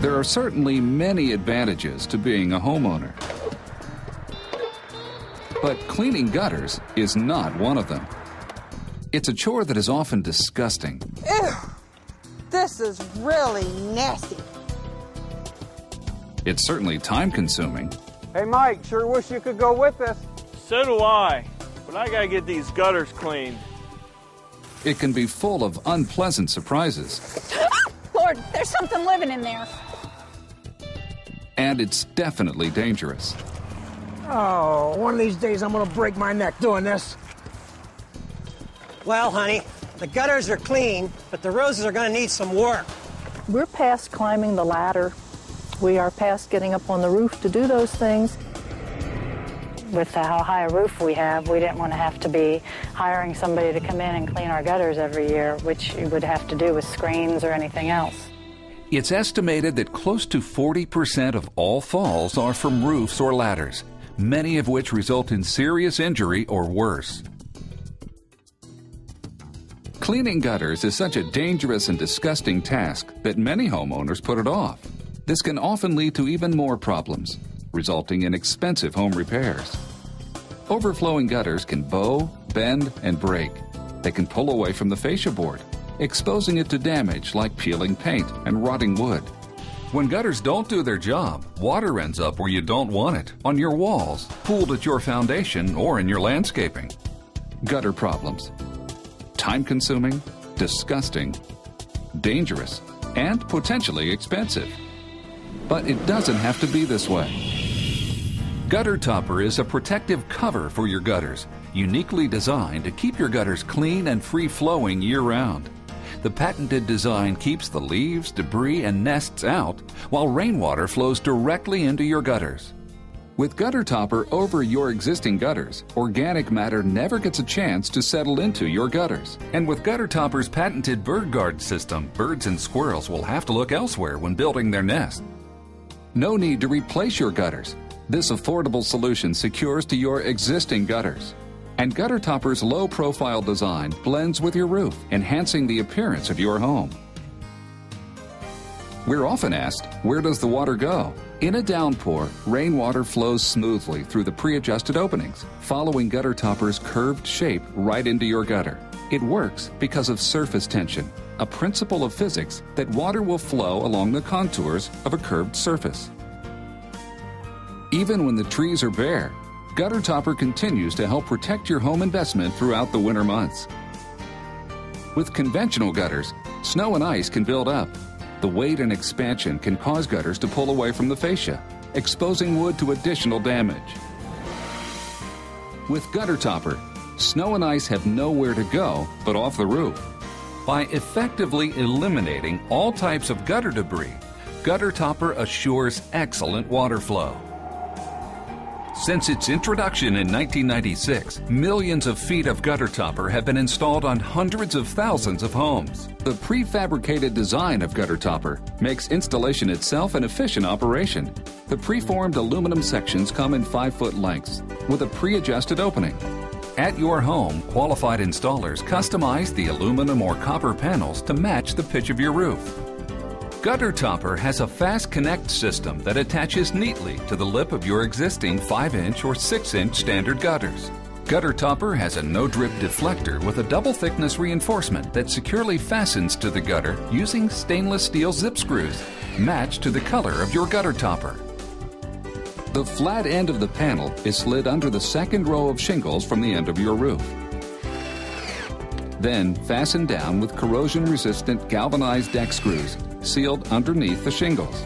There are certainly many advantages to being a homeowner. But cleaning gutters is not one of them. It's a chore that is often disgusting. Ew, this is really nasty. It's certainly time consuming. Hey, Mike, sure wish you could go with us. So do I, but I gotta get these gutters cleaned. It can be full of unpleasant surprises. Lord, there's something living in there. And it's definitely dangerous. Oh, one of these days I'm gonna break my neck doing this. Well, honey, the gutters are clean, but the roses are gonna need some work. We're past climbing the ladder. We are past getting up on the roof to do those things. With how high a roof we have, we didn't want to have to be hiring somebody to come in and clean our gutters every year, which you would have to do with screens or anything else. It's estimated that close to 40% of all falls are from roofs or ladders, many of which result in serious injury or worse. Cleaning gutters is such a dangerous and disgusting task that many homeowners put it off. This can often lead to even more problems, resulting in expensive home repairs. Overflowing gutters can bow, bend, and break. They can pull away from the fascia board, exposing it to damage like peeling paint and rotting wood. When gutters don't do their job, water ends up where you don't want it on your walls, pooled at your foundation, or in your landscaping. Gutter problems. Time consuming, disgusting, dangerous, and potentially expensive. But it doesn't have to be this way. Gutter Topper is a protective cover for your gutters, uniquely designed to keep your gutters clean and free flowing year round. The patented design keeps the leaves, debris, and nests out while rainwater flows directly into your gutters. With Gutter Topper over your existing gutters, organic matter never gets a chance to settle into your gutters. And with Gutter Topper's patented bird guard system, birds and squirrels will have to look elsewhere when building their nest. No need to replace your gutters. This affordable solution secures to your existing gutters. And Gutter Topper's low profile design blends with your roof, enhancing the appearance of your home. We're often asked, where does the water go? In a downpour, rainwater flows smoothly through the pre adjusted openings, following Gutter Topper's curved shape right into your gutter. It works because of surface tension, a principle of physics that water will flow along the contours of a curved surface. Even when the trees are bare, Gutter Topper continues to help protect your home investment throughout the winter months. With conventional gutters, snow and ice can build up. The weight and expansion can cause gutters to pull away from the fascia, exposing wood to additional damage. With Gutter Topper, snow and ice have nowhere to go but off the roof. By effectively eliminating all types of gutter debris, Gutter Topper assures excellent water flow. Since its introduction in 1996, millions of feet of gutter topper have been installed on hundreds of thousands of homes. The prefabricated design of gutter topper makes installation itself an efficient operation. The preformed aluminum sections come in 5 foot lengths with a pre adjusted opening. At your home, qualified installers customize the aluminum or copper panels to match the pitch of your roof. Gutter Topper has a fast connect system that attaches neatly to the lip of your existing 5 inch or 6 inch standard gutters. Gutter Topper has a no drip deflector with a double thickness reinforcement that securely fastens to the gutter using stainless steel zip screws, matched to the color of your gutter topper. The flat end of the panel is slid under the second row of shingles from the end of your roof. Then fasten down with corrosion resistant galvanized deck screws sealed underneath the shingles.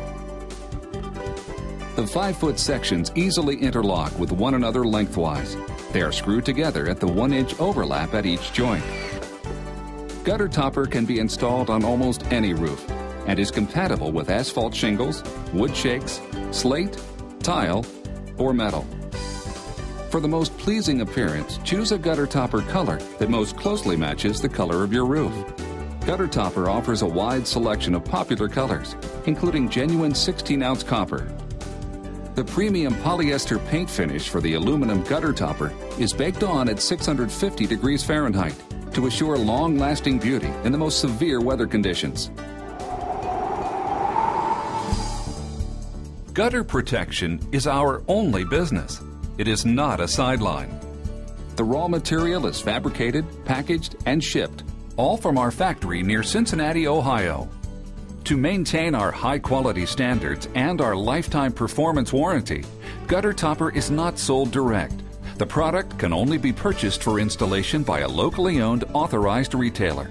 The 5 foot sections easily interlock with one another lengthwise. They are screwed together at the 1 inch overlap at each joint. Gutter topper can be installed on almost any roof and is compatible with asphalt shingles, wood shakes, slate, tile, or metal. For the most pleasing appearance, choose a gutter topper color that most closely matches the color of your roof. Gutter Topper offers a wide selection of popular colors, including genuine 16 ounce copper. The premium polyester paint finish for the aluminum gutter topper is baked on at 650 degrees Fahrenheit to assure long lasting beauty in the most severe weather conditions. Gutter protection is our only business. It is not a sideline. The raw material is fabricated, packaged, and shipped, all from our factory near Cincinnati, Ohio. To maintain our high quality standards and our lifetime performance warranty, Gutter Topper is not sold direct. The product can only be purchased for installation by a locally owned authorized retailer.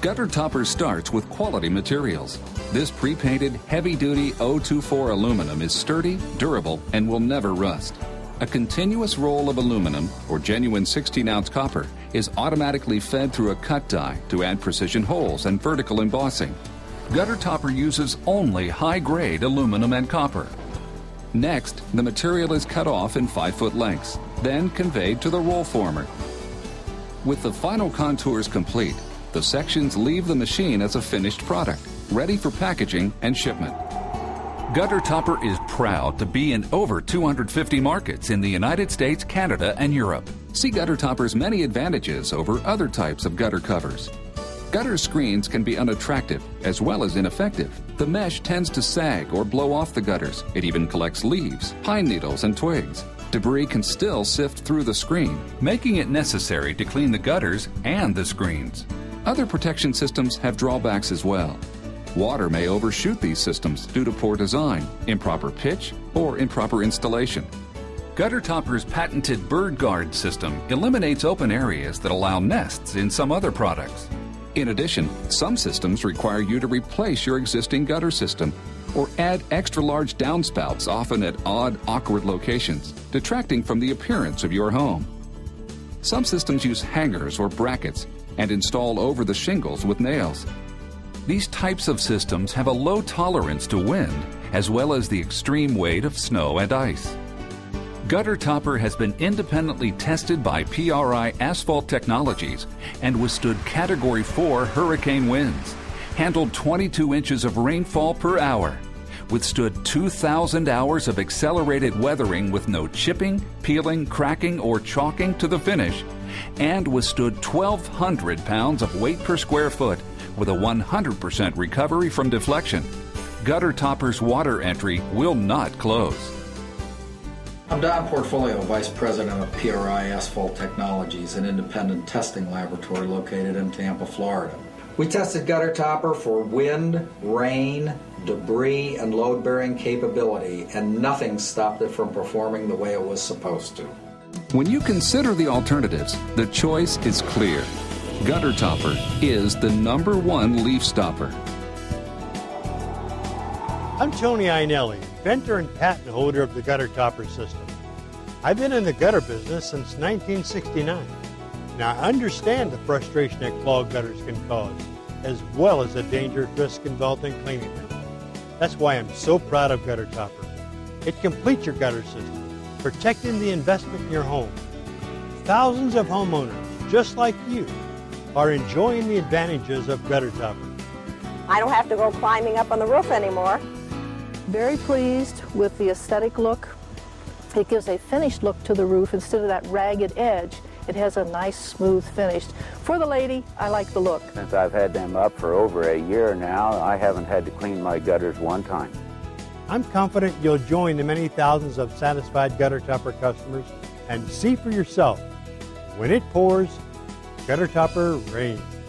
Gutter Topper starts with quality materials. This pre-painted heavy-duty 024 aluminum is sturdy, durable, and will never rust. A continuous roll of aluminum, or genuine 16-ounce copper, is automatically fed through a cut die to add precision holes and vertical embossing. Gutter Topper uses only high-grade aluminum and copper. Next, the material is cut off in 5-foot lengths, then conveyed to the roll former. With the final contours complete, the sections leave the machine as a finished product, ready for packaging and shipment. Gutter Topper is proud to be in over 250 markets in the United States, Canada, and Europe. See Gutter Topper's many advantages over other types of gutter covers. Gutter screens can be unattractive as well as ineffective. The mesh tends to sag or blow off the gutters. It even collects leaves, pine needles, and twigs. Debris can still sift through the screen, making it necessary to clean the gutters and the screens. Other protection systems have drawbacks as well. Water may overshoot these systems due to poor design, improper pitch, or improper installation. Gutter Topper's patented Bird Guard system eliminates open areas that allow nests in some other products. In addition, some systems require you to replace your existing gutter system or add extra large downspouts, often at odd, awkward locations, detracting from the appearance of your home. Some systems use hangers or brackets and install over the shingles with nails. These types of systems have a low tolerance to wind as well as the extreme weight of snow and ice. Gutter Topper has been independently tested by PRI Asphalt Technologies and withstood Category 4 hurricane winds, handled 22 inches of rainfall per hour, withstood 2,000 hours of accelerated weathering with no chipping, peeling, cracking, or chalking to the finish, and withstood 1,200 pounds of weight per square foot with a 100% recovery from deflection. Gutter Topper's water entry will not close. I'm Don Portfolio, Vice President of PRI Asphalt Technologies, an independent testing laboratory located in Tampa, Florida. We tested gutter topper for wind, rain, debris, and load bearing capability, and nothing stopped it from performing the way it was supposed to. When you consider the alternatives, the choice is clear. Gutter Topper is the number one leaf stopper. I'm Tony Einelli, inventor and patent holder of the gutter topper system. I've been in the gutter business since 1969. Now I understand the frustration that clogged gutters can cause, as well as the dangerous risk involved in cleaning them. That's why I'm so proud of Gutter Topper. It completes your gutter system, protecting the investment in your home. Thousands of homeowners, just like you, are enjoying the advantages of Gutter Topper. I don't have to go climbing up on the roof anymore. Very pleased with the aesthetic look. It gives a finished look to the roof instead of that ragged edge. It has a nice smooth finish. For the lady, I like the look. Since I've had them up for over a year now, I haven't had to clean my gutters one time. I'm confident you'll join the many thousands of satisfied Gutter Topper customers and see for yourself. When it pours, Gutter Topper reigns.